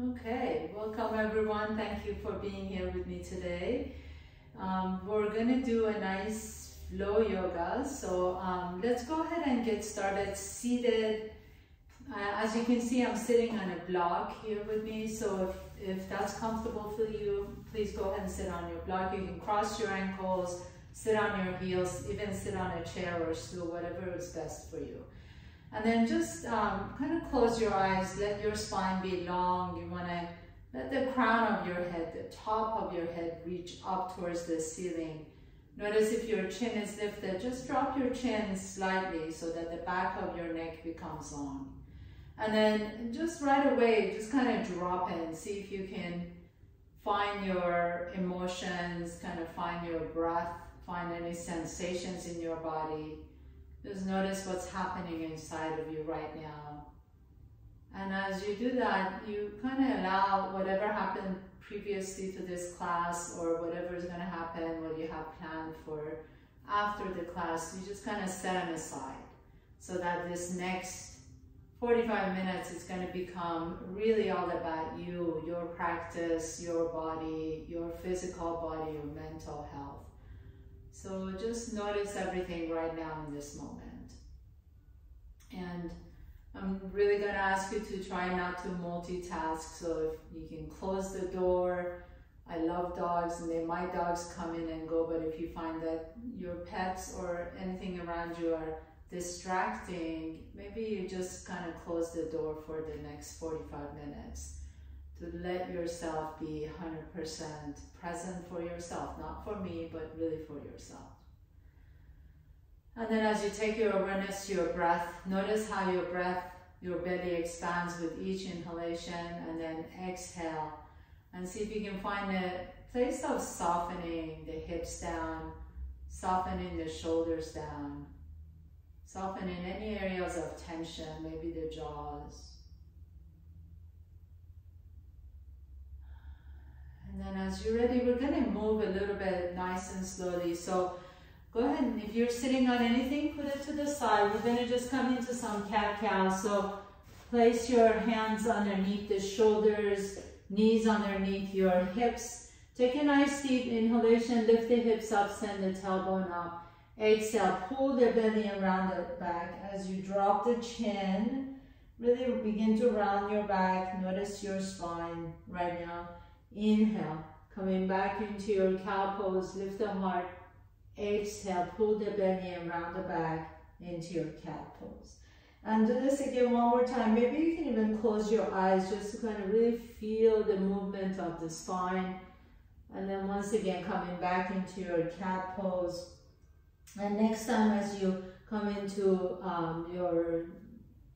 Okay, welcome everyone. Thank you for being here with me today. Um, we're gonna do a nice flow yoga. So um, let's go ahead and get started seated. Uh, as you can see, I'm sitting on a block here with me. So if, if that's comfortable for you, please go ahead and sit on your block. You can cross your ankles, sit on your heels, even sit on a chair or stool, whatever is best for you. And then just um, kind of close your eyes, let your spine be long. You want to let the crown of your head, the top of your head reach up towards the ceiling. Notice if your chin is lifted, just drop your chin slightly so that the back of your neck becomes long. And then just right away, just kind of drop in. See if you can find your emotions, kind of find your breath, find any sensations in your body. Just notice what's happening inside of you right now. And as you do that, you kind of allow whatever happened previously to this class or whatever is going to happen, what you have planned for after the class, you just kind of set them aside so that this next 45 minutes is going to become really all about you, your practice, your body, your physical body, your mental health. So just notice everything right now in this moment. And I'm really going to ask you to try not to multitask. So if you can close the door. I love dogs and they, my dogs come in and go, but if you find that your pets or anything around you are distracting, maybe you just kind of close the door for the next 45 minutes to let yourself be 100% present for yourself, not for me, but really for yourself. And then as you take your awareness to your breath, notice how your breath, your belly expands with each inhalation and then exhale. And see if you can find a place of softening the hips down, softening the shoulders down, softening any areas of tension, maybe the jaws. And then as you're ready, we're gonna move a little bit nice and slowly. So go ahead and if you're sitting on anything, put it to the side. We're gonna just come into some cat-cow. So place your hands underneath the shoulders, knees underneath your hips. Take a nice deep inhalation, lift the hips up, send the tailbone up. Exhale, pull the belly around the back as you drop the chin. Really begin to round your back. Notice your spine right now. Inhale, coming back into your cow pose, lift the heart. Exhale, pull the belly around the back into your cat pose. And do this again one more time. Maybe you can even close your eyes just to kind of really feel the movement of the spine. And then once again, coming back into your cat pose. And next time as you come into um, your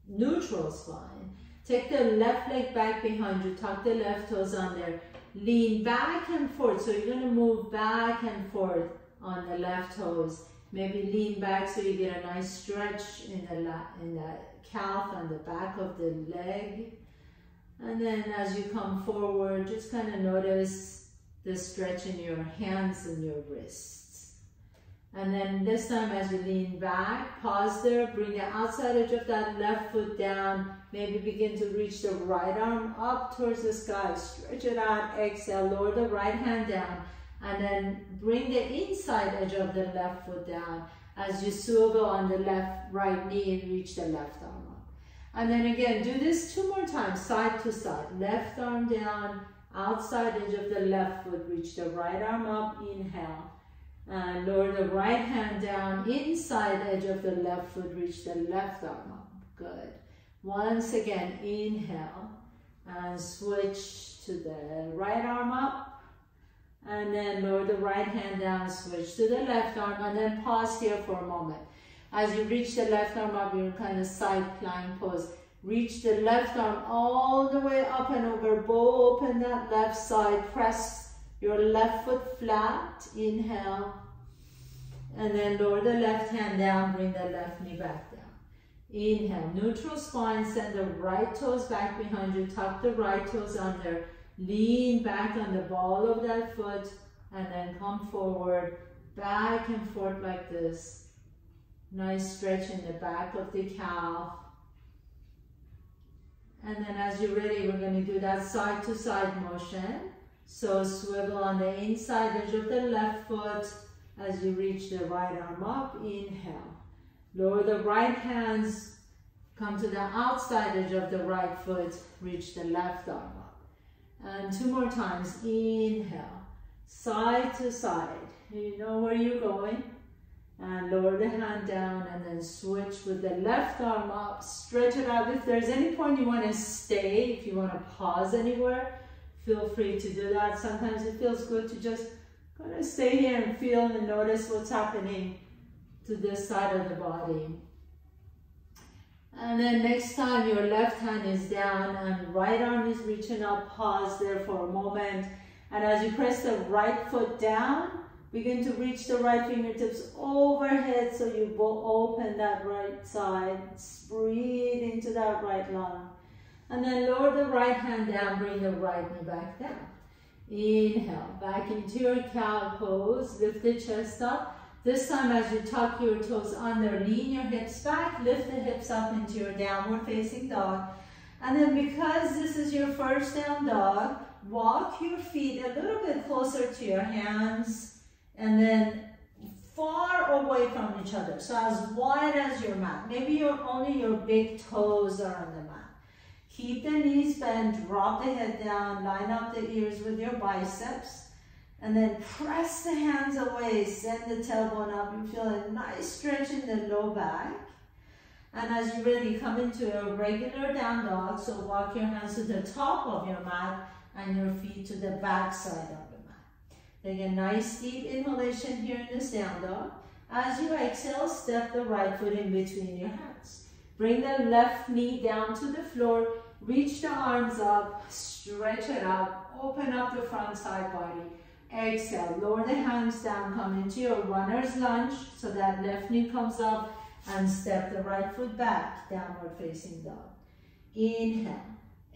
neutral spine, take the left leg back behind you, tuck the left toes under, lean back and forth. So you're going to move back and forth on the left toes. Maybe lean back so you get a nice stretch in the, in the calf and the back of the leg. And then as you come forward, just kind of notice the stretch in your hands and your wrists. And then this time as you lean back, pause there, bring the outside edge of that left foot down. Maybe begin to reach the right arm up towards the sky. Stretch it out, exhale, lower the right hand down. And then bring the inside edge of the left foot down as you swivel on the left, right knee and reach the left arm up. And then again, do this two more times, side to side. Left arm down, outside edge of the left foot, reach the right arm up, inhale. Uh, and lower the right hand down, inside edge of the left foot, reach the left arm up. Good. Once again, inhale and switch to the right arm up. And then lower the right hand down, switch to the left arm, and then pause here for a moment. As you reach the left arm up, you're kind of side plank pose. Reach the left arm all the way up and over. Bow open that left side. Press your left foot flat, inhale. And then lower the left hand down, bring the left knee back down. Inhale, neutral spine, send the right toes back behind you, tuck the right toes under, lean back on the ball of that foot, and then come forward, back and forth like this. Nice stretch in the back of the calf. And then as you're ready, we're going to do that side to side motion. So swivel on the inside edge of the left foot as you reach the right arm up. Inhale. Lower the right hands. Come to the outside edge of the right foot. Reach the left arm up. And two more times. Inhale. Side to side. You know where you're going and lower the hand down and then switch with the left arm up stretch it out if there's any point you want to stay if you want to pause anywhere feel free to do that sometimes it feels good to just kind of stay here and feel and notice what's happening to this side of the body and then next time your left hand is down and right arm is reaching up pause there for a moment and as you press the right foot down Begin to reach the right fingertips overhead so you open that right side. Breathe into that right lung. And then lower the right hand down, bring the right knee back down. Inhale, back into your cow pose. Lift the chest up. This time as you tuck your toes under, lean your hips back, lift the hips up into your downward facing dog. And then because this is your first down dog, walk your feet a little bit closer to your hands and then far away from each other. So as wide as your mat. Maybe your, only your big toes are on the. Keep the knees bent, drop the head down, line up the ears with your biceps, and then press the hands away, send the tailbone up. You feel a nice stretch in the low back. And as you're ready, come into a regular down dog. So walk your hands to the top of your mat and your feet to the back side of the mat. Take a nice deep inhalation here in this down dog. As you exhale, step the right foot in between your hands. Bring the left knee down to the floor. Reach the arms up, stretch it up, open up the front side body. Exhale, lower the hands down, come into your runner's lunge so that left knee comes up and step the right foot back, downward facing dog. Inhale.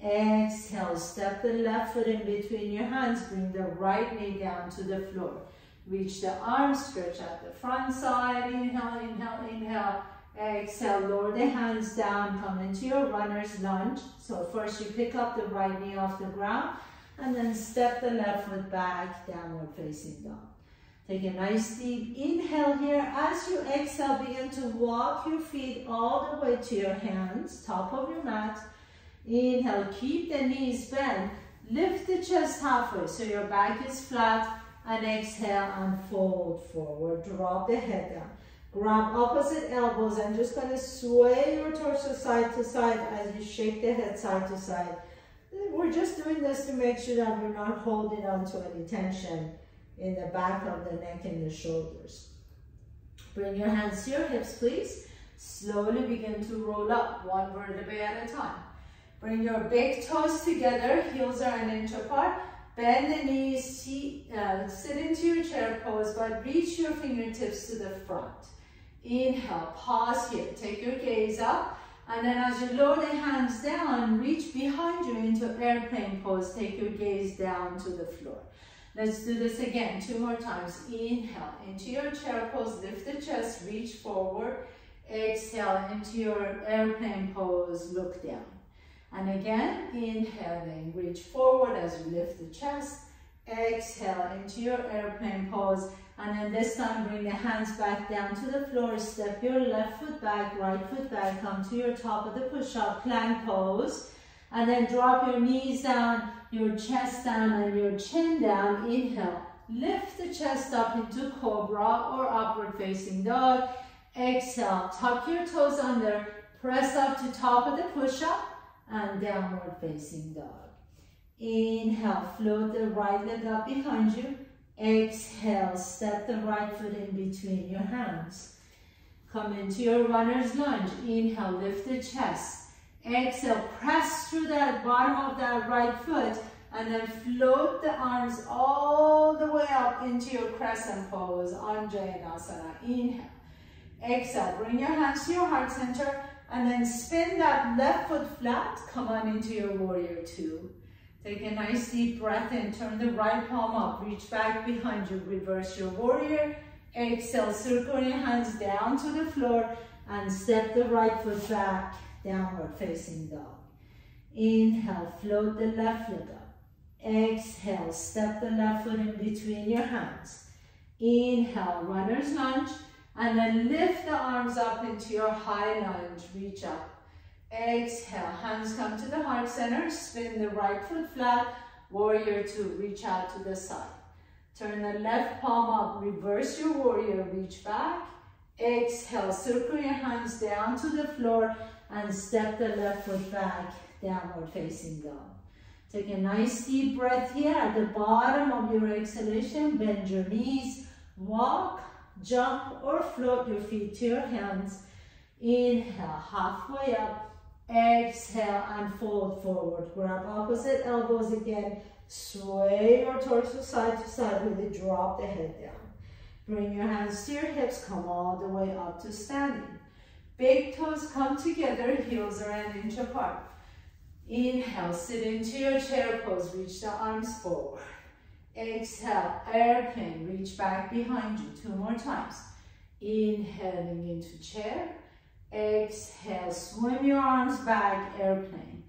Exhale, step the left foot in between your hands. Bring the right knee down to the floor. Reach the arms, stretch out the front side. Inhale, inhale, inhale. Exhale, lower the hands down, come into your runner's lunge. So first you pick up the right knee off the ground and then step the left foot back, downward facing dog. Take a nice deep inhale here. As you exhale, begin to walk your feet all the way to your hands, top of your mat. Inhale, keep the knees bent. Lift the chest halfway so your back is flat. And exhale and fold forward. Drop the head down. Grab opposite elbows and just kind of sway your torso side to side as you shake the head side to side. We're just doing this to make sure that we're not holding onto any tension in the back of the neck and the shoulders. Bring your hands to your hips, please. Slowly begin to roll up one vertebrae at a time. Bring your big toes together, heels are an inch apart. Bend the knees, uh, sit into your chair pose, but reach your fingertips to the front. Inhale, pause here, take your gaze up. And then as you lower the hands down, reach behind you into airplane pose. Take your gaze down to the floor. Let's do this again, two more times. Inhale, into your chair pose, lift the chest, reach forward. Exhale, into your airplane pose, look down. And again, inhaling, reach forward as you lift the chest. Exhale into your airplane pose. And then this time, bring the hands back down to the floor. Step your left foot back, right foot back. Come to your top of the push-up, plank pose. And then drop your knees down, your chest down, and your chin down. Inhale. Lift the chest up into cobra or upward facing dog. Exhale. Tuck your toes under. Press up to top of the push-up and downward facing dog. Inhale, float the right leg up behind you. Exhale, step the right foot in between your hands. Come into your runner's lunge. Inhale, lift the chest. Exhale, press through that bottom of that right foot and then float the arms all the way up into your crescent pose, Anjaneyasana. Inhale. Exhale, bring your hands to your heart center and then spin that left foot flat, come on into your warrior two. Take a nice deep breath in, turn the right palm up, reach back behind you, reverse your warrior. Exhale, circle your hands down to the floor and step the right foot back, downward facing dog. Inhale, float the left leg up. Exhale, step the left foot in between your hands. Inhale, runner's lunge. And then lift the arms up into your high lunge, reach up. Exhale, hands come to the heart center, spin the right foot flat, warrior two, reach out to the side. Turn the left palm up, reverse your warrior, reach back. Exhale, circle your hands down to the floor and step the left foot back, downward facing dog. Take a nice deep breath here. At the bottom of your exhalation, bend your knees, walk, jump or float your feet to your hands. Inhale, halfway up. Exhale and fold forward. Grab opposite elbows again. Sway your torso side to side. Really drop the head down. Bring your hands to your hips. Come all the way up to standing. Big toes come together. Heels are an inch apart. Inhale, sit into your chair pose. Reach the arms forward. Exhale, airplane, reach back behind you two more times. Inhaling into chair. Exhale, swim your arms back, airplane.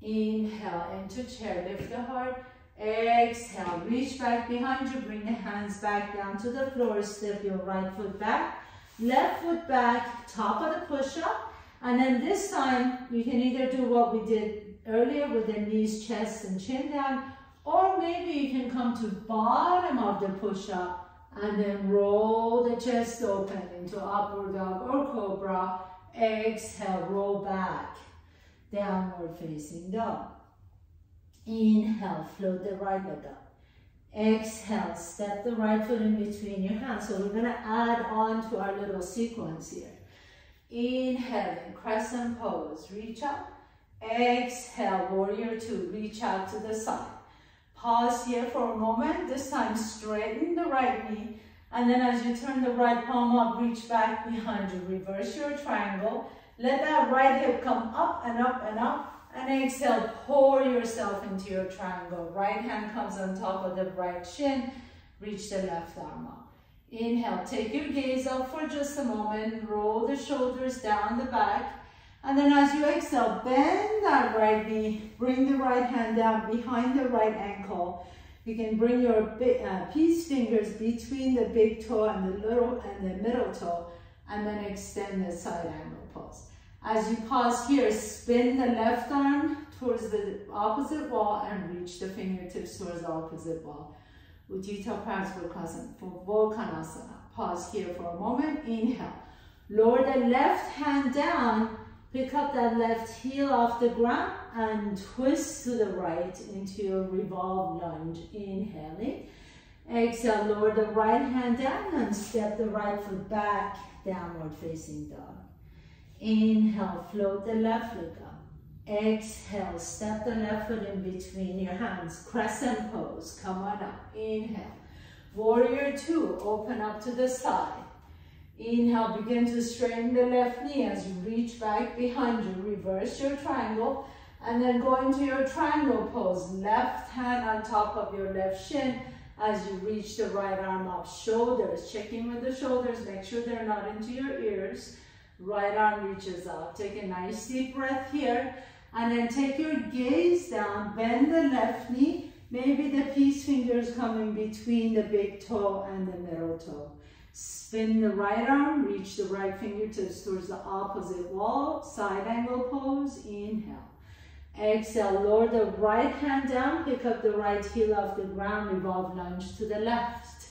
Inhale into chair, lift the heart. Exhale, reach back behind you, bring the hands back down to the floor, step your right foot back, left foot back, top of the push-up. And then this time, you can either do what we did earlier with the knees, chest, and chin down, or maybe you can come to bottom of the push-up and then roll the chest open into upward dog or cobra. Exhale, roll back, downward facing dog. Inhale, float the right leg up. Exhale, step the right foot in between your hands. So we're gonna add on to our little sequence here. Inhale, crescent pose, reach up. Exhale, warrior two, reach out to the side. Pause here for a moment. This time straighten the right knee. And then as you turn the right palm up, reach back behind you. Reverse your triangle. Let that right hip come up and up and up. And exhale, pour yourself into your triangle. Right hand comes on top of the right shin. Reach the left arm up. Inhale, take your gaze up for just a moment. Roll the shoulders down the back. And then as you exhale, bend that right knee, bring the right hand down behind the right ankle. You can bring your uh, peace fingers between the big toe and the little and the middle toe, and then extend the side angle pose. As you pause here, spin the left arm towards the opposite wall and reach the fingertips towards the opposite wall. Utthita Parsvakonasana. Pause here for a moment. Inhale. Lower the left hand down Pick up that left heel off the ground and twist to the right into your revolve lunge. Inhaling. Exhale, lower the right hand down and step the right foot back, downward facing dog. Inhale, float the left leg up. Exhale, step the left foot in between your hands. Crescent pose, come on up. Inhale. Warrior two, open up to the side. Inhale, begin to straighten the left knee as you reach back behind you. Reverse your triangle and then go into your triangle pose. Left hand on top of your left shin as you reach the right arm up. Shoulders, checking with the shoulders, make sure they're not into your ears. Right arm reaches out. Take a nice deep breath here and then take your gaze down, bend the left knee, maybe the peace fingers coming between the big toe and the middle toe. Spin the right arm, reach the right fingertips towards the opposite wall, side angle pose, inhale. Exhale, lower the right hand down, pick up the right heel off the ground, revolve lunge to the left.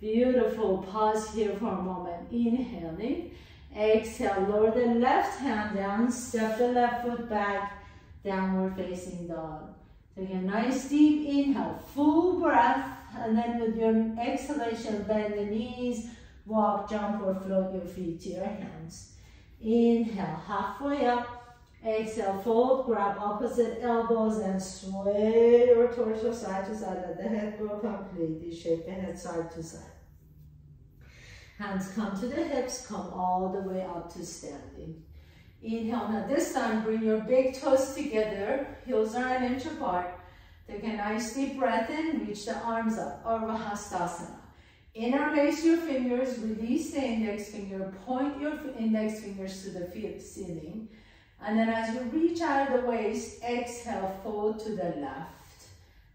Beautiful, pause here for a moment, inhaling. Exhale, lower the left hand down, step the left foot back, downward facing dog. Take a nice deep inhale, full breath, and then with your exhalation, bend the knees, walk, jump, or float your feet to your hands. Inhale, halfway up. Exhale, fold, grab opposite elbows and sway your torso side to side. Let the head go completely. Shake the head side to side. Hands come to the hips, come all the way up to standing. Inhale, now this time bring your big toes together, heels are an inch apart. Take a nice deep breath in, reach the arms up, Urdhva Hastasana. Interlace your fingers, release the index finger, point your index fingers to the ceiling, And then as you reach out of the waist, exhale, fold to the left.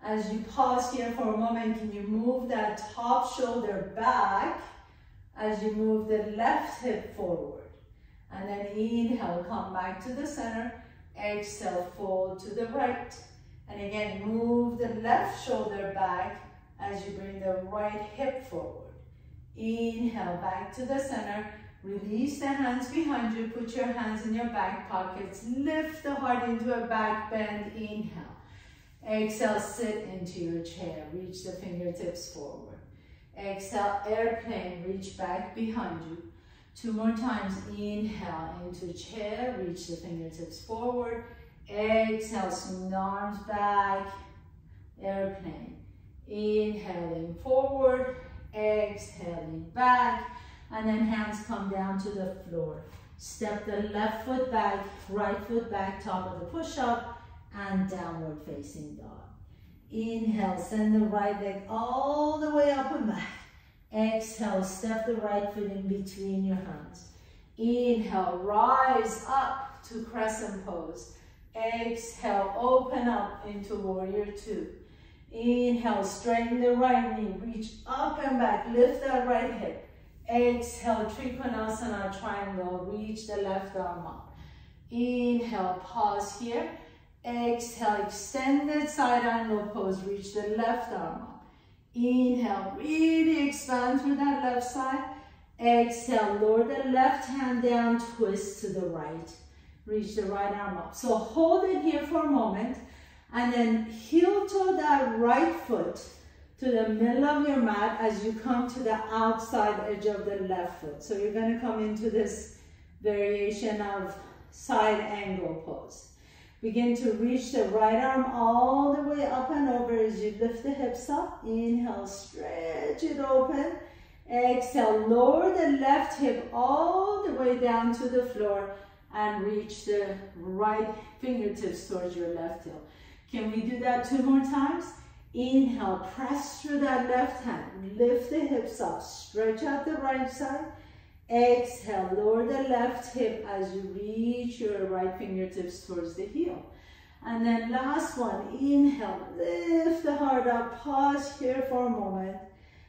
As you pause here for a moment, can you move that top shoulder back as you move the left hip forward. And then inhale, come back to the center. Exhale, fold to the right. And again, move the left shoulder back as you bring the right hip forward. Inhale, back to the center. Release the hands behind you. Put your hands in your back pockets. Lift the heart into a back bend. Inhale. Exhale, sit into your chair. Reach the fingertips forward. Exhale, airplane, reach back behind you. Two more times, inhale into chair, reach the fingertips forward. Exhale, swing arms back, airplane. Inhaling forward, exhaling back, and then hands come down to the floor. Step the left foot back, right foot back, top of the push-up, and downward facing dog. Inhale, send the right leg all the way up and back. Exhale, step the right foot in between your hands. Inhale, rise up to crescent pose. Exhale, open up into warrior two. Inhale, straighten the right knee, reach up and back, lift that right hip. Exhale, Trikonasana triangle, reach the left arm up. Inhale, pause here. Exhale, extended side angle pose. Reach the left arm up. Inhale, really expand through that left side. Exhale, lower the left hand down, twist to the right. Reach the right arm up. So hold it here for a moment and then heel toe that right foot to the middle of your mat as you come to the outside edge of the left foot. So you're gonna come into this variation of side angle pose. Begin to reach the right arm all the way up and over as you lift the hips up. Inhale, stretch it open. Exhale, lower the left hip all the way down to the floor and reach the right fingertips towards your left heel. Can we do that two more times? Inhale, press through that left hand. Lift the hips up, stretch out the right side. Exhale, lower the left hip as you reach your right fingertips towards the heel. And then last one, inhale, lift the heart up, pause here for a moment.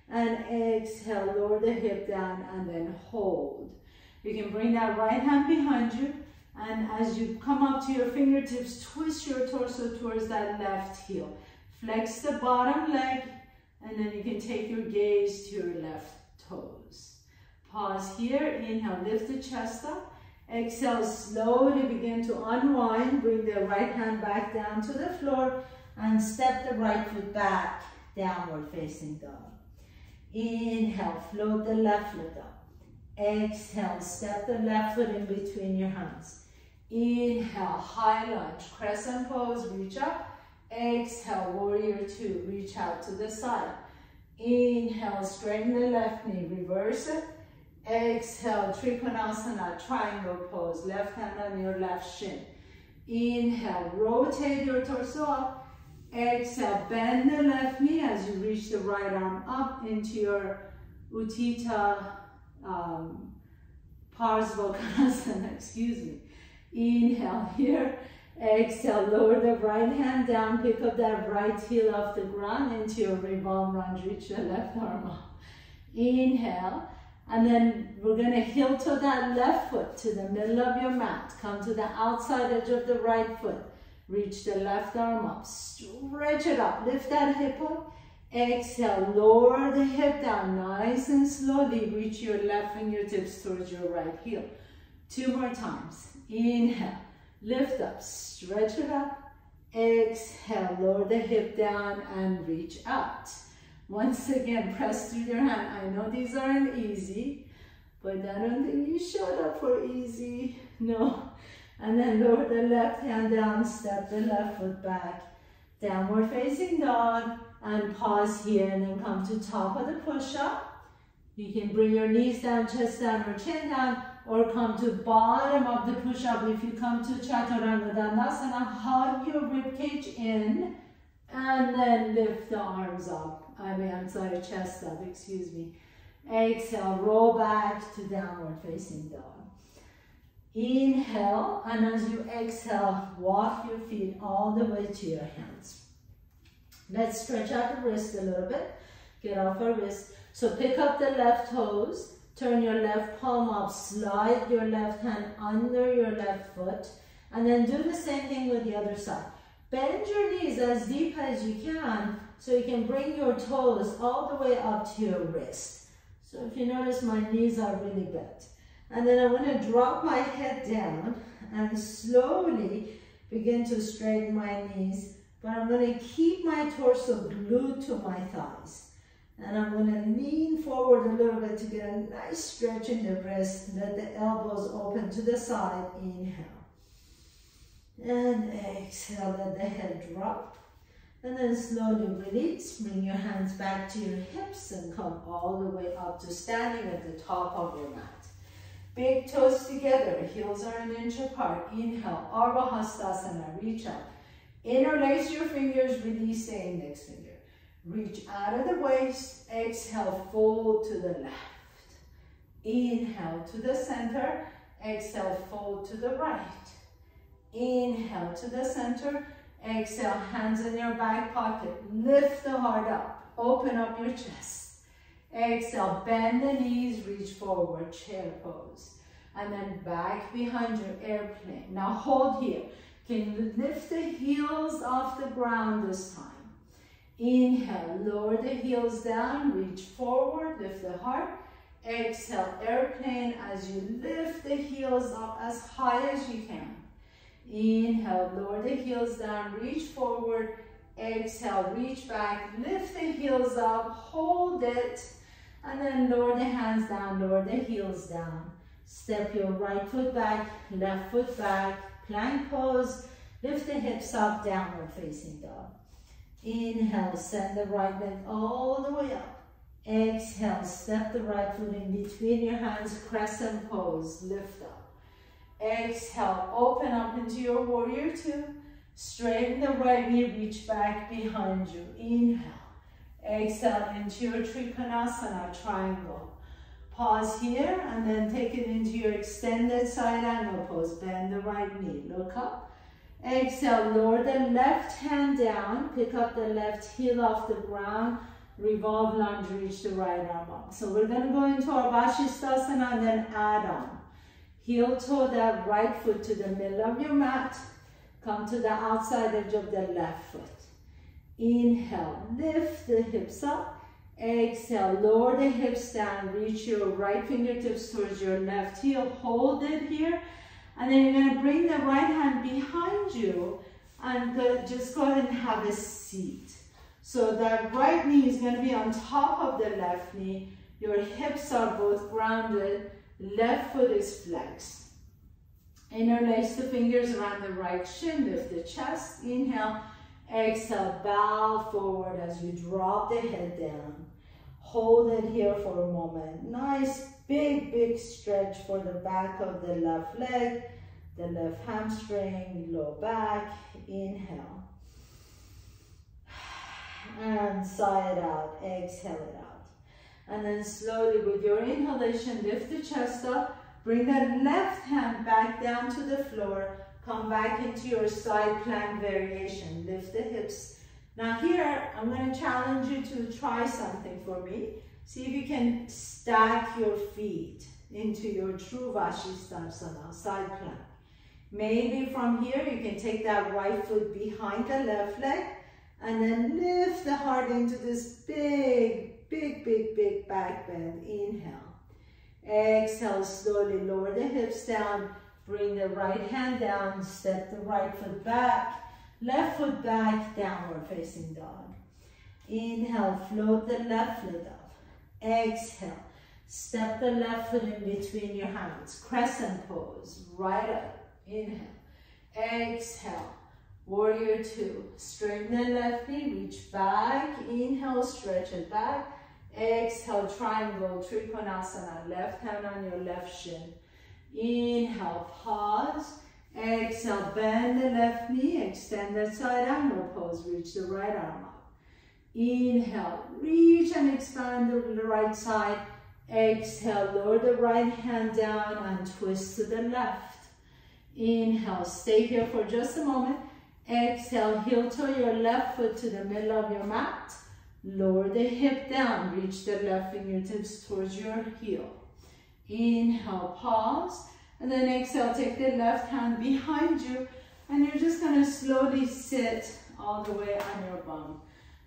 And exhale, lower the hip down and then hold. You can bring that right hand behind you. And as you come up to your fingertips, twist your torso towards that left heel. Flex the bottom leg, and then you can take your gaze to your left toes. Pause here, inhale, lift the chest up. Exhale, slowly begin to unwind. Bring the right hand back down to the floor and step the right foot back, downward facing dog. Inhale, float the left foot up. Exhale, step the left foot in between your hands. Inhale, high lunge, crescent pose, reach up. Exhale, warrior two, reach out to the side. Inhale, straighten the left knee, reverse it. Exhale, Trikonasana, triangle pose. Left hand on your left shin. Inhale, rotate your torso up. Exhale, bend the left knee as you reach the right arm up into your Utthita um, Parsvakonasana, excuse me. Inhale here. Exhale, lower the right hand down, pick up that right heel off the ground into your revolve lunge, reach the left arm up. Inhale, and then we're gonna heel toe that left foot to the middle of your mat. Come to the outside edge of the right foot. Reach the left arm up, stretch it up, lift that hip up. Exhale, lower the hip down nice and slowly. Reach your left fingertips towards your right heel. Two more times. Inhale, lift up, stretch it up. Exhale, lower the hip down and reach out. Once again, press through your hand. I know these aren't easy, but I don't think you showed up for easy. No. And then lower the left hand down, step the left foot back. Downward facing dog, and pause here, and then come to top of the push-up. You can bring your knees down, chest down, or chin down, or come to bottom of the push-up. If you come to Chaturanga Dandasana, hug your ribcage in, and then lift the arms up. I mean, I'm sorry, chest up, excuse me. Exhale, roll back to downward facing dog. Inhale, and as you exhale, walk your feet all the way to your hands. Let's stretch out the wrist a little bit. Get off our wrist. So pick up the left toes, turn your left palm up, slide your left hand under your left foot, and then do the same thing with the other side. Bend your knees as deep as you can so you can bring your toes all the way up to your wrist. So if you notice my knees are really bent. And then I'm going to drop my head down and slowly begin to straighten my knees. But I'm going to keep my torso glued to my thighs. And I'm going to lean forward a little bit to get a nice stretch in the wrist. Let the elbows open to the side. Inhale. And exhale, let the head drop. And then slowly release. Bring your hands back to your hips and come all the way up to standing at the top of your mat. Big toes together, heels are an inch apart. Inhale, Ardha reach up. Interlace your fingers, release the index finger. Reach out of the waist, exhale, fold to the left. Inhale to the center, exhale, fold to the right. Inhale to the center, exhale, hands in your back pocket. Lift the heart up, open up your chest. Exhale, bend the knees, reach forward, chair pose. And then back behind your airplane. Now hold here. Can lift the heels off the ground this time? Inhale, lower the heels down, reach forward, lift the heart. Exhale, airplane as you lift the heels up as high as you can. Inhale, lower the heels down, reach forward. Exhale, reach back, lift the heels up, hold it. And then lower the hands down, lower the heels down. Step your right foot back, left foot back, plank pose. Lift the hips up, downward facing dog. Inhale, send the right leg all the way up. Exhale, step the right foot in between your hands, crescent pose, lift up. Exhale, open up into your warrior two. Straighten the right knee, reach back behind you. Inhale. Exhale into your Trikonasana triangle. Pause here and then take it into your extended side angle pose. Bend the right knee. Look up. Exhale, lower the left hand down. Pick up the left heel off the ground. Revolve lunge, reach the right arm up. So we're going to go into our Vashisthasana and then add on. Heel toe that right foot to the middle of your mat. Come to the outside edge of the left foot. Inhale, lift the hips up. Exhale, lower the hips down. Reach your right fingertips towards your left heel. Hold it here. And then you're going to bring the right hand behind you and go, just go ahead and have a seat. So that right knee is going to be on top of the left knee. Your hips are both grounded. Left foot is flexed. Interlace the fingers around the right shin. Lift the chest. Inhale. Exhale, bow forward as you drop the head down. Hold it here for a moment. Nice big, big stretch for the back of the left leg, the left hamstring, low back. Inhale. And sigh it out, exhale it out. And then slowly with your inhalation, lift the chest up. Bring that left hand back down to the floor Come back into your side plank variation. Lift the hips. Now here, I'm going to challenge you to try something for me. See if you can stack your feet into your true Vashisthasana, side plank. Maybe from here, you can take that right foot behind the left leg and then lift the heart into this big, big, big, big back bend. Inhale. Exhale, slowly lower the hips down. Bring the right hand down, step the right foot back, left foot back, downward facing dog. Inhale, float the left leg up. Exhale, step the left foot in between your hands. Crescent pose, right up. Inhale. Exhale, warrior two. Straighten the left knee, reach back. Inhale, stretch it back. Exhale, triangle, Trikonasana. Left hand on your left shin. Inhale, pause. Exhale, bend the left knee, extend the side angle pose, reach the right arm up. Inhale, reach and expand the right side. Exhale, lower the right hand down and twist to the left. Inhale, stay here for just a moment. Exhale, heel toe your left foot to the middle of your mat. Lower the hip down, reach the left fingertips towards your heel. Inhale, pause. And then exhale, take the left hand behind you. And you're just gonna slowly sit all the way on your bum.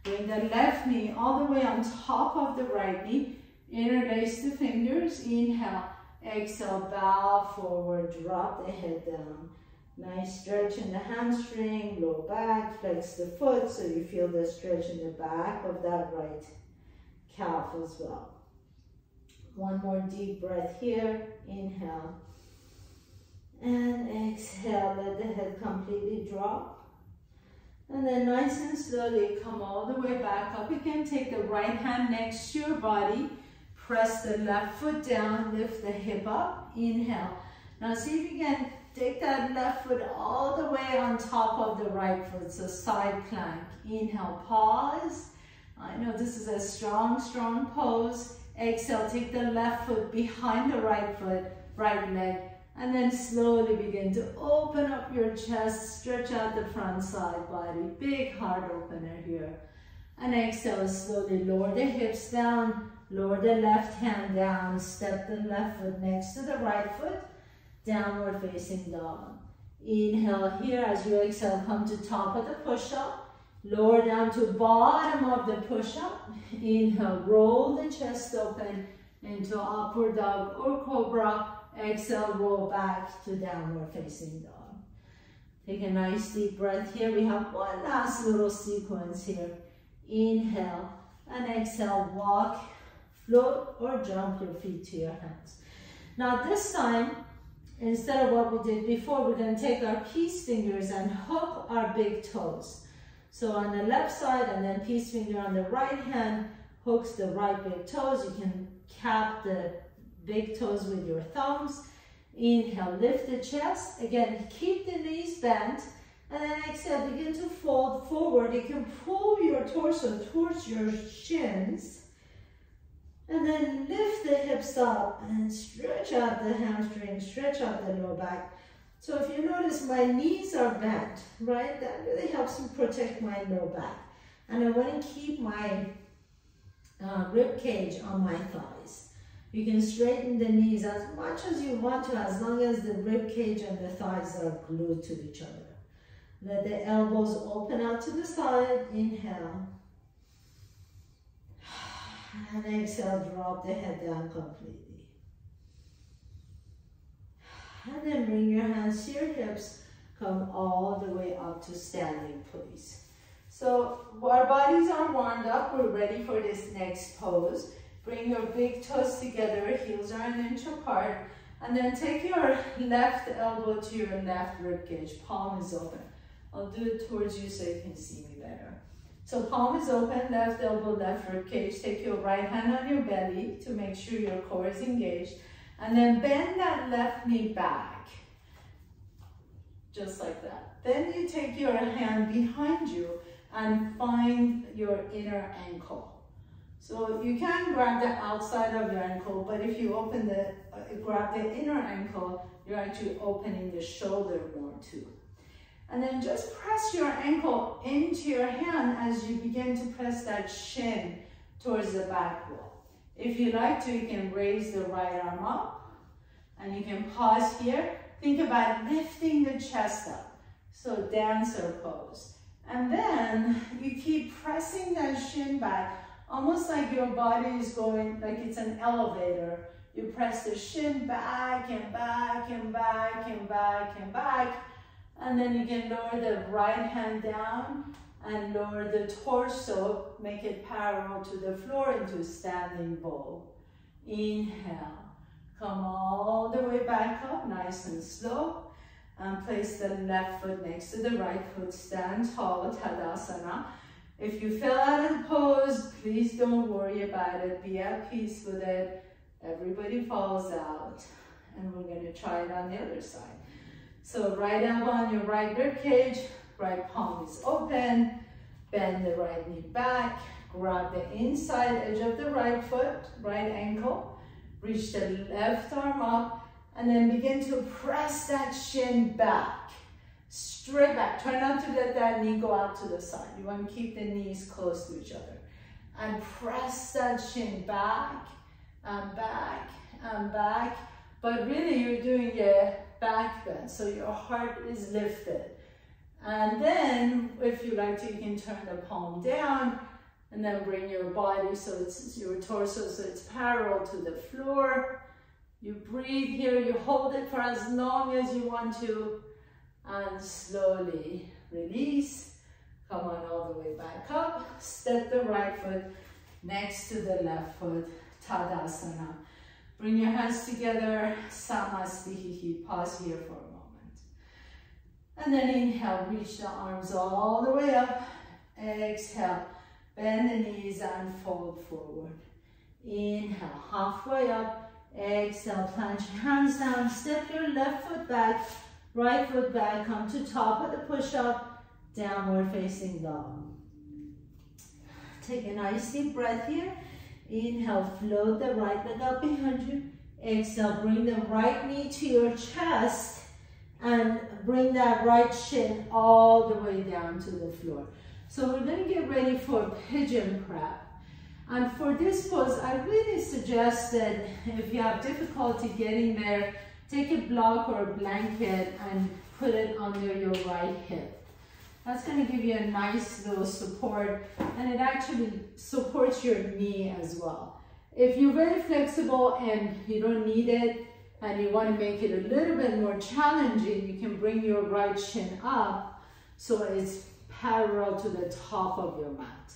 Bring the left knee all the way on top of the right knee. Interlace the fingers. Inhale, exhale, bow forward, drop the head down. Nice stretch in the hamstring, low back, flex the foot so you feel the stretch in the back of that right calf as well. One more deep breath here. Inhale. And exhale, let the head completely drop. And then nice and slowly come all the way back up again. Take the right hand next to your body. Press the left foot down, lift the hip up. Inhale. Now see if you can Take that left foot all the way on top of the right foot, so side plank. Inhale, pause. I know this is a strong, strong pose. Exhale, take the left foot behind the right foot, right leg, and then slowly begin to open up your chest, stretch out the front side body. Big heart opener here. And exhale, slowly lower the hips down, lower the left hand down, step the left foot next to the right foot, downward facing dog. Inhale here as you exhale, come to top of the push-up. Lower down to bottom of the push-up. Inhale, roll the chest open into upward dog or cobra. Exhale, roll back to downward facing dog. Take a nice deep breath here. We have one last little sequence here. Inhale and exhale, walk, float or jump your feet to your hands. Now this time, Instead of what we did before, we're going to take our peace fingers and hook our big toes. So on the left side and then peace finger on the right hand hooks the right big toes. You can cap the big toes with your thumbs. Inhale, lift the chest. Again, keep the knees bent. And then exhale, begin to fold forward. You can pull your torso towards your shins. And then lift the hips up and stretch out the hamstring, stretch out the lower back. So if you notice my knees are bent, right, that really helps me protect my lower back. And I want to keep my uh, rib cage on my thighs. You can straighten the knees as much as you want to, as long as the rib cage and the thighs are glued to each other. Let the elbows open out to the side, inhale. And exhale, drop the head down completely. And then bring your hands to your hips. Come all the way up to standing, please. So our bodies are warmed up. We're ready for this next pose. Bring your big toes together, heels are an inch apart. And then take your left elbow to your left rib cage. Palm is open. I'll do it towards you so you can see me better. So palm is open, left elbow, left rib cage. Take your right hand on your belly to make sure your core is engaged. And then bend that left knee back. Just like that. Then you take your hand behind you and find your inner ankle. So you can grab the outside of your ankle, but if you open the, uh, grab the inner ankle, you're actually opening the shoulder more too. And then just press your ankle into your hand as you begin to press that shin towards the back wall. If you like to, you can raise the right arm up and you can pause here. Think about lifting the chest up. So dancer pose. And then you keep pressing that shin back, almost like your body is going, like it's an elevator. You press the shin back and back and back and back and back and then you can lower the right hand down and lower the torso, make it parallel to the floor into standing bow. Inhale, come all the way back up, nice and slow. And place the left foot next to the right foot, stand tall, Tadasana. If you fell out of the pose, please don't worry about it. Be at peace with it. Everybody falls out. And we're gonna try it on the other side. So right elbow on your right rib cage, right palm is open, bend the right knee back, grab the inside edge of the right foot, right ankle, reach the left arm up, And then begin to press that shin back. Straight back. Try not to let that knee go out to the side. You want to keep the knees close to each other. And press that shin back and back and back. But really you're doing a back bend. So your heart is lifted. And then if you like to, you can turn the palm down and then bring your body so it's your torso so it's parallel to the floor. You breathe here, you hold it for as long as you want to and slowly release. Come on all the way back up. Step the right foot next to the left foot, Tadasana. Bring your hands together, Samasthiti. Pause here for a moment. And then inhale, reach the arms all the way up. Exhale, bend the knees and fold forward. Inhale, halfway up. Exhale, plant your hands down. Step your left foot back, right foot back. Come to top of the push-up, downward facing dog. Take a nice deep breath here. Inhale, float the right leg up behind you. Exhale, bring the right knee to your chest and bring that right shin all the way down to the floor. So we're gonna get ready for pigeon prep. And for this pose, I really suggest that if you have difficulty getting there, take a block or a blanket and put it under your right hip. That's going to give you a nice little support and it actually supports your knee as well. If you're very flexible and you don't need it and you want to make it a little bit more challenging, you can bring your right shin up so it's parallel to the top of your mat.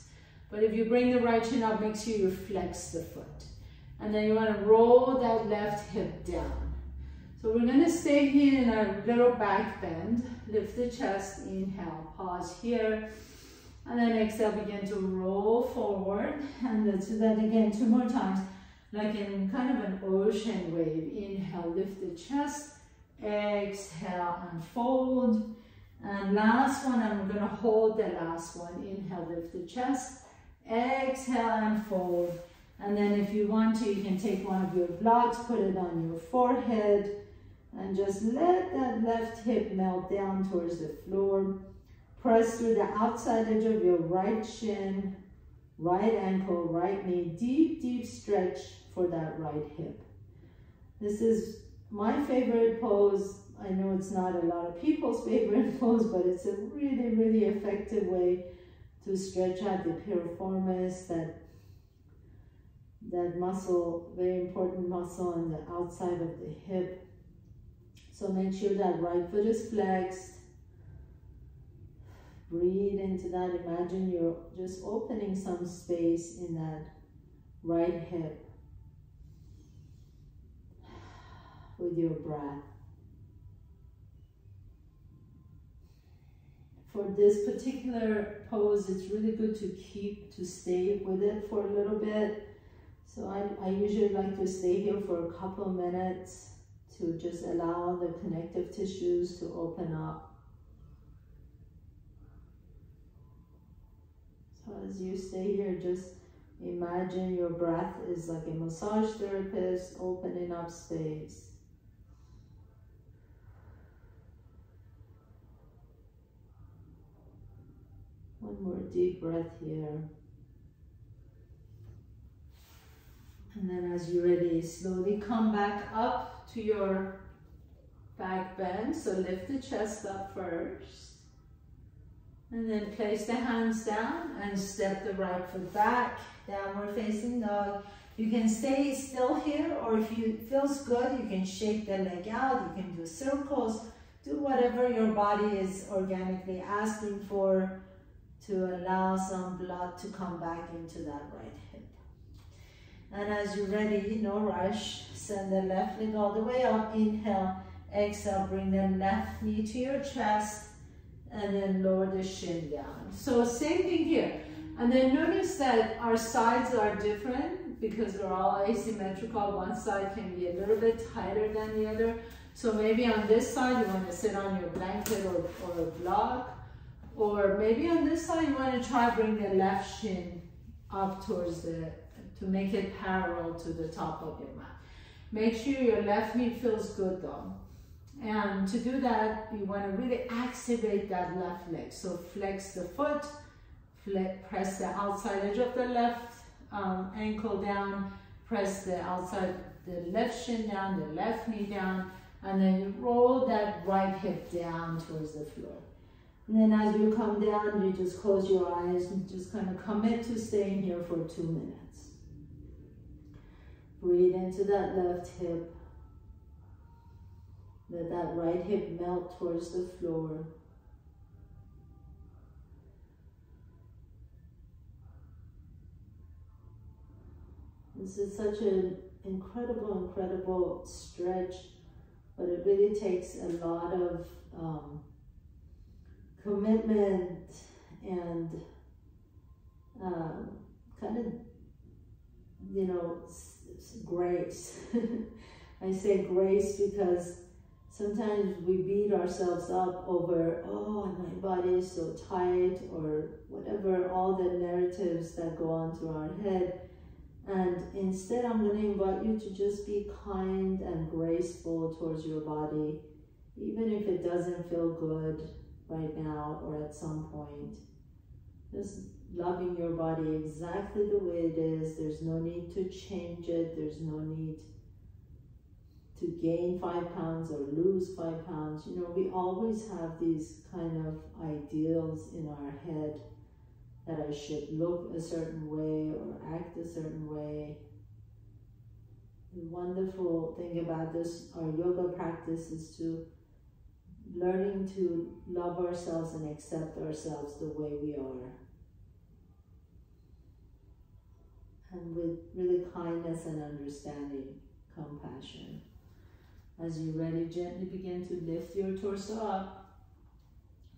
But if you bring the right shin up, make sure you flex the foot. And then you want to roll that left hip down. So we're going to stay here in a little back bend. Lift the chest, inhale, pause here. And then exhale, begin to roll forward. And let's do that again two more times, like in kind of an ocean wave. Inhale, lift the chest. Exhale unfold. And last one, I'm gonna hold the last one. Inhale, lift the chest. Exhale unfold. And then if you want to, you can take one of your blocks, put it on your forehead, and just let that left hip melt down towards the floor. Press through the outside edge of your right shin, right ankle, right knee. Deep, deep stretch for that right hip. This is my favorite pose. I know it's not a lot of people's favorite pose, but it's a really, really effective way to stretch out the piriformis, that, that muscle, very important muscle on the outside of the hip. So make sure that right foot is flexed. Breathe into that. Imagine you're just opening some space in that right hip with your breath. For this particular pose, it's really good to keep, to stay with it for a little bit. So I, I usually like to stay here for a couple minutes to just allow the connective tissues to open up. So as you stay here, just imagine your breath is like a massage therapist opening up space. One more deep breath here. And then as you're ready, slowly come back up to your back bend. So lift the chest up first. And then place the hands down and step the right foot back, downward facing dog. You can stay still here or if it feels good, you can shake the leg out. You can do circles. Do whatever your body is organically asking for to allow some blood to come back into that right and as you're ready, no rush, send the left leg all the way up. Inhale, exhale, bring the left knee to your chest and then lower the shin down. So same thing here. And then notice that our sides are different because they're all asymmetrical. One side can be a little bit tighter than the other. So maybe on this side you want to sit on your blanket or, or a block. Or maybe on this side you want to try to bring the left shin up towards the to make it parallel to the top of your mat. Make sure your left knee feels good though. And to do that, you want to really activate that left leg. So flex the foot, flex, press the outside edge of the left um, ankle down, press the outside, the left shin down, the left knee down, and then you roll that right hip down towards the floor. And then as you come down, you just close your eyes and just kind of commit to staying here for two minutes. Breathe into that left hip. Let that right hip melt towards the floor. This is such an incredible, incredible stretch, but it really takes a lot of um, commitment and um, kind of, you know, grace. I say grace because sometimes we beat ourselves up over, oh, my body is so tight, or whatever, all the narratives that go on through our head. And instead, I'm going to invite you to just be kind and graceful towards your body, even if it doesn't feel good right now or at some point. Just loving your body exactly the way it is. There's no need to change it. There's no need to gain five pounds or lose five pounds. You know, we always have these kind of ideals in our head that I should look a certain way or act a certain way. The wonderful thing about this, our yoga practice is to learning to love ourselves and accept ourselves the way we are. And with really kindness and understanding, compassion. As you're ready, gently begin to lift your torso up.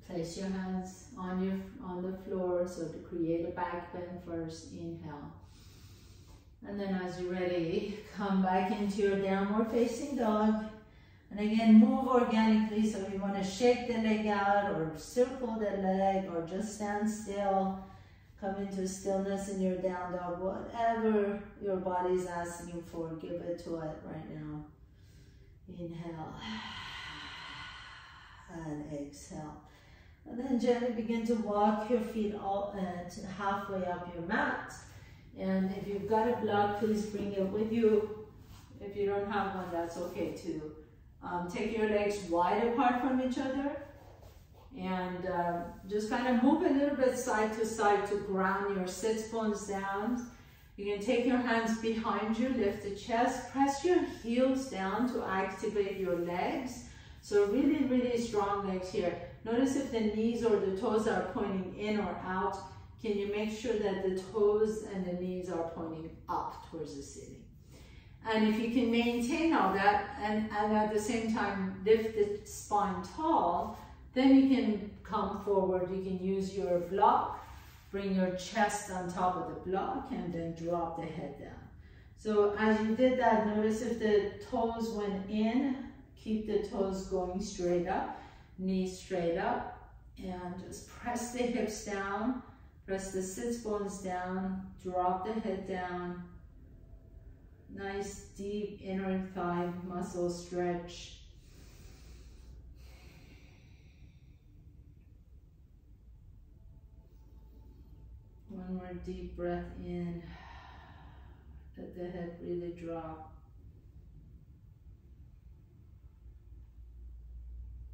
Place your hands on your on the floor so to create a back bend first. Inhale. And then as you're ready, come back into your downward facing dog. And again, move organically. So if you want to shake the leg out or circle the leg or just stand still, come into stillness in your down dog. Whatever your body is asking you for, give it to it right now. Inhale. And exhale. And then gently begin to walk your feet all uh, halfway up your mat. And if you've got a block, please bring it with you. If you don't have one, that's okay too. Um, take your legs wide apart from each other and uh, just kind of move a little bit side to side to ground your sits bones down. You can take your hands behind you, lift the chest, press your heels down to activate your legs. So really, really strong legs here. Notice if the knees or the toes are pointing in or out. Can you make sure that the toes and the knees are pointing up towards the ceiling? And if you can maintain all that and, and at the same time lift the spine tall, then you can come forward. You can use your block, bring your chest on top of the block and then drop the head down. So as you did that, notice if the toes went in, keep the toes going straight up, knees straight up, and just press the hips down, press the sits bones down, drop the head down, Nice deep inner thigh muscle stretch. One more deep breath in. Let the head really drop.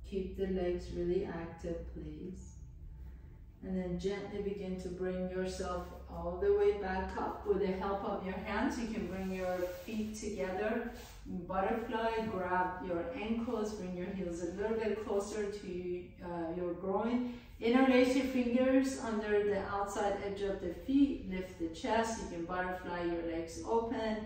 Keep the legs really active, please. And then gently begin to bring yourself all the way back up with the help of your hands. You can bring your feet together, butterfly, grab your ankles, bring your heels a little bit closer to uh, your groin. Interlace your fingers under the outside edge of the feet, lift the chest. You can butterfly your legs open.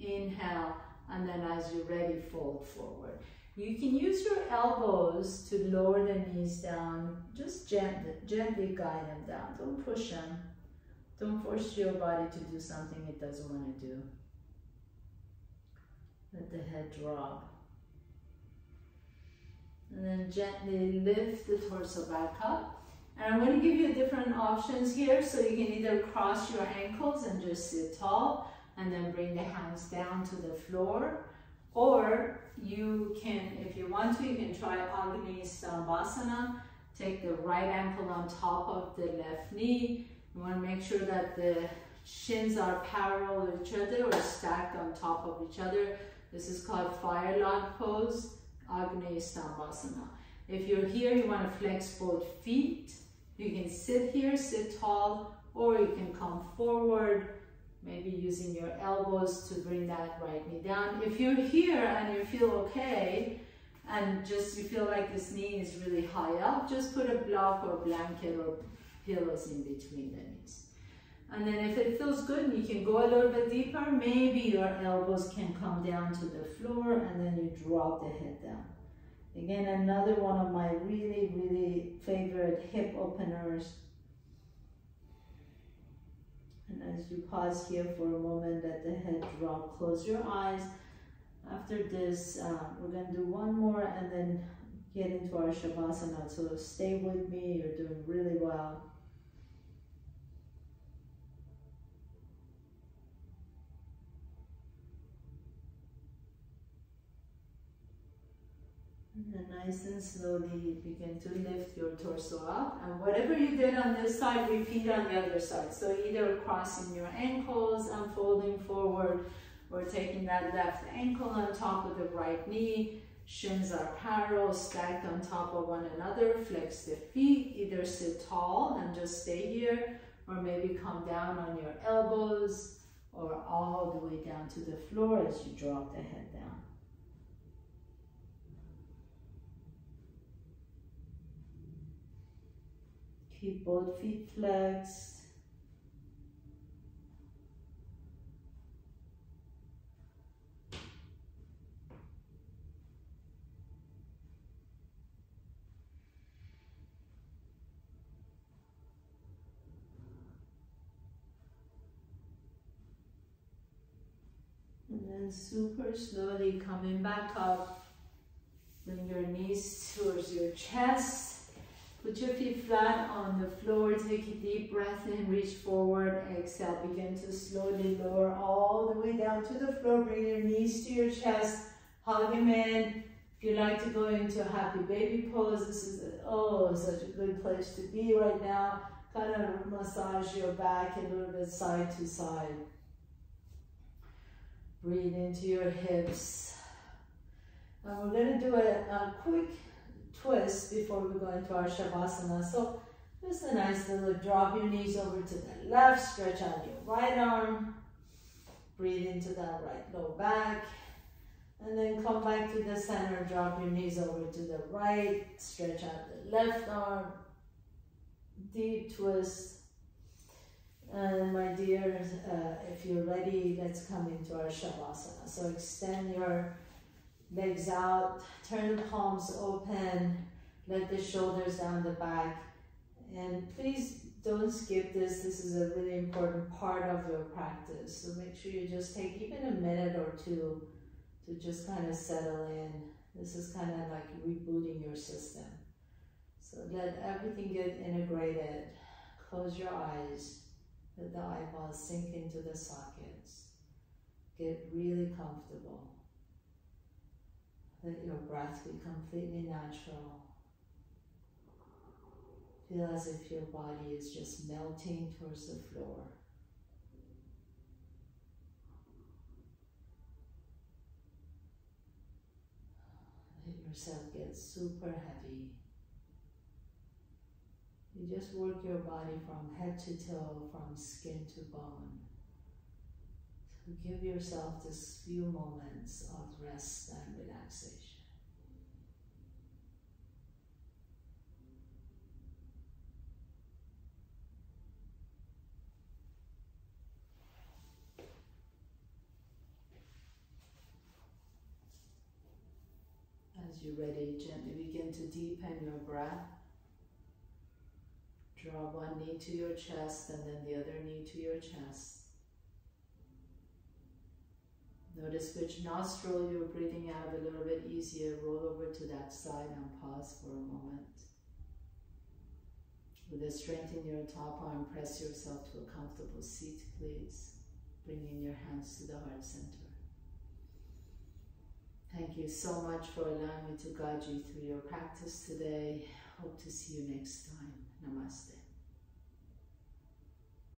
Inhale, and then as you're ready, fold forward. You can use your elbows to lower the knees down. Just gently, gently guide them down. Don't push them. Don't force your body to do something it doesn't want to do. Let the head drop. And then gently lift the torso back up. And I'm going to give you different options here. So you can either cross your ankles and just sit tall and then bring the hands down to the floor Or you can, if you want to, you can try Agni Stambhasana. Take the right ankle on top of the left knee. You want to make sure that the shins are parallel with each other or stacked on top of each other. This is called fire log pose, Agni. If you're here, you want to flex both feet. You can sit here, sit tall, or you can come forward, maybe using your elbows to bring that right knee down. If you're here and you feel okay, and just you feel like this knee is really high up, just put a block or blanket or pillows in between knees. And then if it feels good, you can go a little bit deeper, maybe your elbows can come down to the floor and then you drop the head down. Again, another one of my really, really favorite hip openers. And as you pause here for a moment, let the head drop, close your eyes. After this, uh, we're to do one more and then get into our Shavasana. So stay with me, you're doing really well. Nice and slowly begin to lift your torso up. And whatever you did on this side, repeat on the other side. So either crossing your ankles and folding forward, or taking that left ankle on top of the right knee. Shins are parallel, stacked on top of one another. Flex the feet, either sit tall and just stay here, or maybe come down on your elbows, or all the way down to the floor as you drop the head down. Keep both feet flexed. And then super slowly coming back up. Bring your knees towards your chest. Put your feet flat on the floor. Take a deep breath in. Reach forward. Exhale. Begin to slowly lower all the way down to the floor. Bring your knees to your chest. Hug them in. If you like to go into a happy baby pose, this is, a, oh, such a good place to be right now. Kind of massage your back a little bit side to side. Breathe into your hips. And we're going to do a, a quick twist before we go into our Shavasana. So just a nice little drop your knees over to the left, stretch out your right arm, breathe into that right low back, and then come back to the center, drop your knees over to the right, stretch out the left arm, deep twist. And my dears, uh, if you're ready, let's come into our Shavasana. So extend your legs out, turn the palms open, let the shoulders down the back. And please don't skip this. This is a really important part of your practice. So make sure you just take even a minute or two to just kind of settle in. This is kind of like rebooting your system. So let everything get integrated. Close your eyes. Let the eyeballs sink into the sockets. Get really comfortable. Let your breath be completely natural. Feel as if your body is just melting towards the floor. Let yourself get super heavy. You just work your body from head to toe, from skin to bone. So give yourself this few moments of rest and relaxation. As you're ready, gently begin to deepen your breath. Draw one knee to your chest and then the other knee to your chest. Notice which nostril you're breathing out of a little bit easier. Roll over to that side and pause for a moment. With a strength in your top arm, press yourself to a comfortable seat, please. Bringing your hands to the heart center. Thank you so much for allowing me to guide you through your practice today. Hope to see you next time. Namaste.